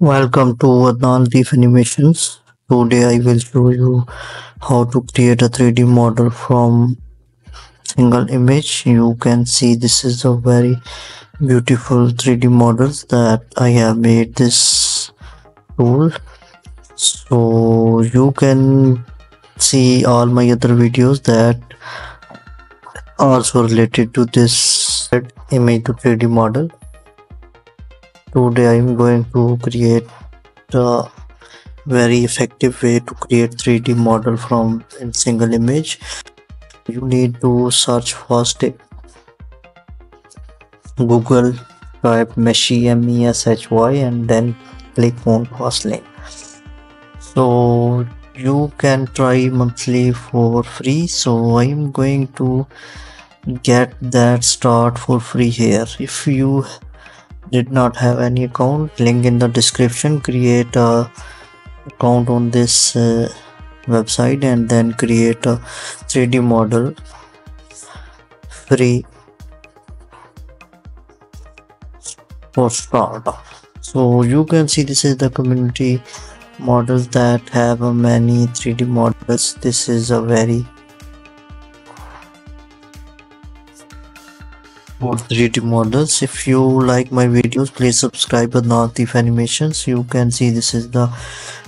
Welcome to Adnan Latif Animations. Today I will show you how to create a 3D model from single image. You can see this is a very beautiful 3D models that I have made this tool. So you can see all my other videos that also related to this image to 3D model today i'm going to create a very effective way to create 3d model from a single image. You need to search first google type meshy m-e-s-h-y and then click on fastlane so you can try monthly for free. So i'm going to get that start for free here. If you did not have any account link in the description create a account on this uh, website and then create a 3d model. Free. For start. So you can see this is the community models that have a many 3d models. This is a very for 3D models. If you like my videos, please subscribe to Latif Animations. You can see this is the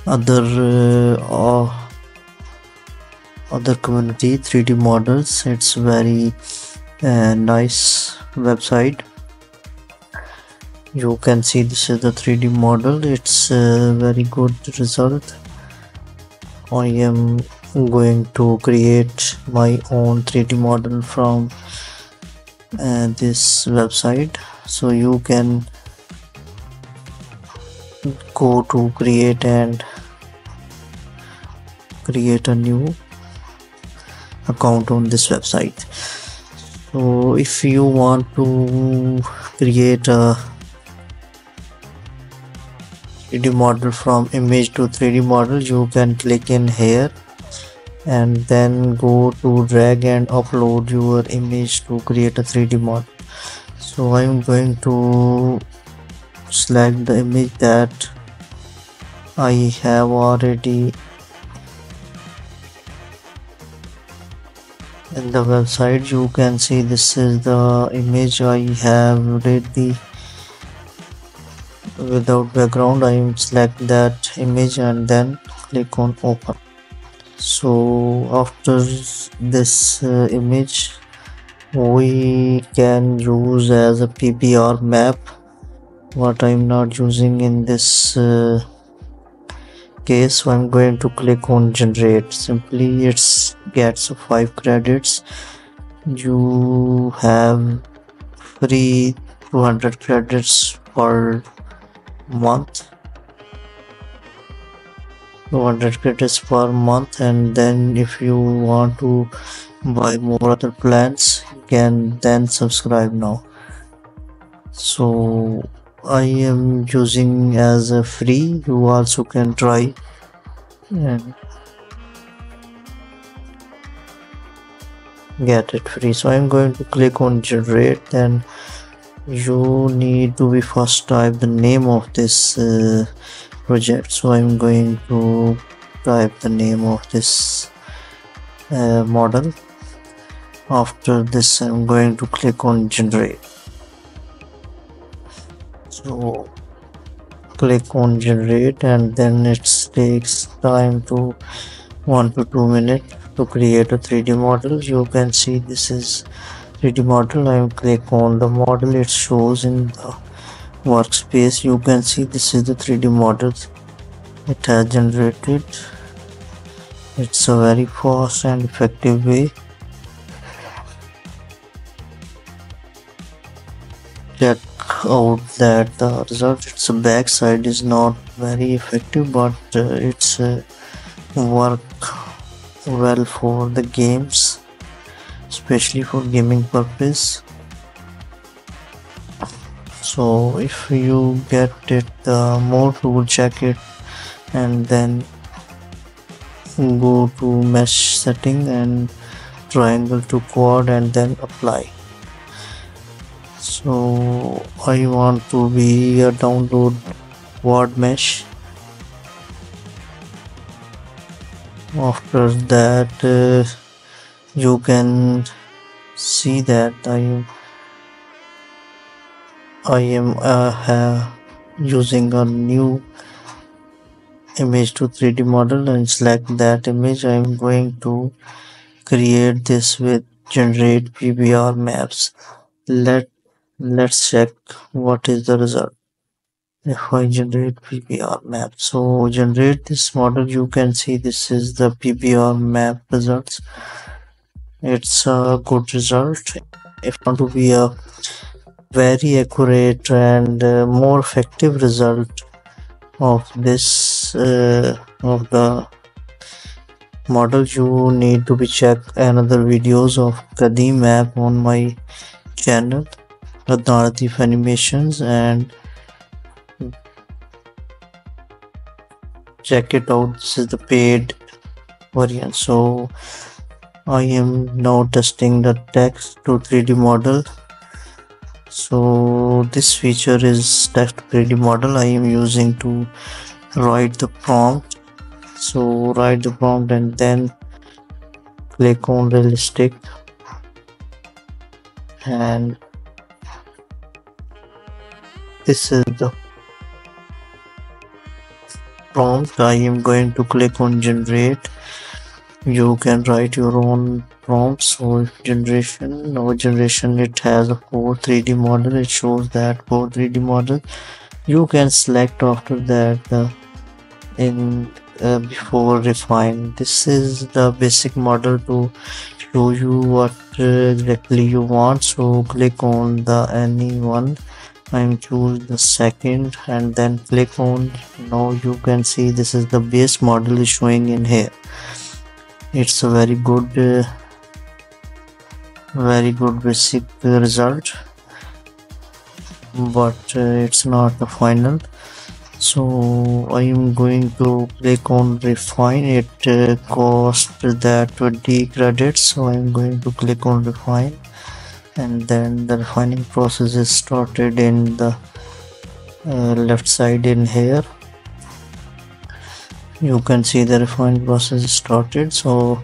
other uh, uh, other community 3D models. It's very uh, nice website. You can see this is the 3D model. It's a very good result. I am going to create my own 3D model from uh, this website. So you can go to create and create a new account on this website. So if you want to create a 3d model from image to 3d model you can click in here and then go to drag and upload your image to create a 3d model so i'm going to select the image that i have already in the website. You can see this is the image i have ready. Without background i select that image and then click on open so after this uh, image we can use as a PBR map. What I'm not using in this uh, case so I'm going to click on generate. Simply it gets 5 credits. You have free 200 credits per month 200 credits per month and then if you want to buy more other plans you can then subscribe now. So i am using as a free. You also can try. And get it free. So i'm going to click on generate then you need to be first type the name of this uh, project so I'm going to type the name of this uh, model. After this I'm going to click on generate. So click on generate and then it takes time to one to two minutes to create a 3d model. You can see this is 3d model. I click on the model. It shows in the workspace you can see this is the 3d model it has generated. It's a very fast and effective way. Check out that the result. Its backside is not very effective but uh, it's uh, work well for the games especially for gaming purpose so if you get it the more tool check it and then go to mesh setting and triangle to quad and then apply. So I want to be a download quad mesh. After that uh, you can see that I I am uh, using a new image to 3d model and select that image I am going to create this with generate PBR maps. Let let's check what is the result. If I generate PBR map so generate this model you can see this is the PBR map results. It's a good result. If want to be a very accurate and uh, more effective result of this uh, of the model. You need to be check another videos of Kaedim map on my channel Adnan Latif animations and check it out. This is the paid variant. So I am now testing the text to 3d model so this feature is text 3d model I am using to write the prompt. So write the prompt and then click on realistic. And this is the prompt I am going to click on generate you can write your own prompts so generation. Our generation it has a 4 3d model. It shows that 4 3d model. You can select after that uh, in uh, before refine. This is the basic model to show you what uh, exactly you want. So click on the any one I'm choose the second and then click on. Now you can see this is the base model is showing in here it's a very good uh, very good basic result but uh, it's not the final. So I am going to click on refine. It uh, cost that 20 credits so I am going to click on refine. And then the refining process is started in the uh, left side in here you can see the refining process started. So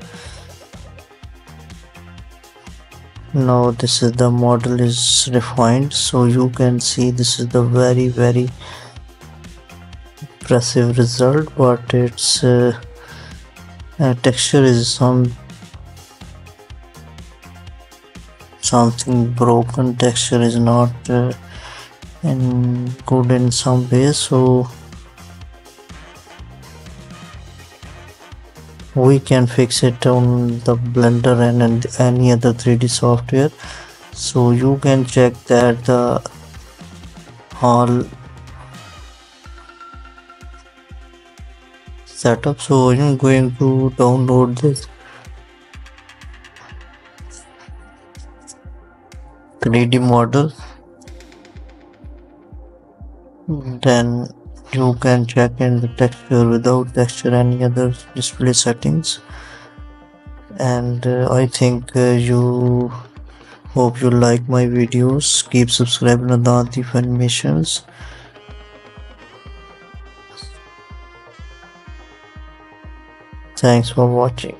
now this is the model is refined. So you can see this is the very very impressive result but its uh, uh, texture is some something broken. Texture is not uh, in good in some way. So we can fix it on the blender and any other 3d software. So you can check that the all setup. So i'm going to download this 3d model. Then you can check in the texture without texture any other display settings. And uh, i think uh, you hope you like my videos. Keep subscribing to Adnan Latif animations thanks for watching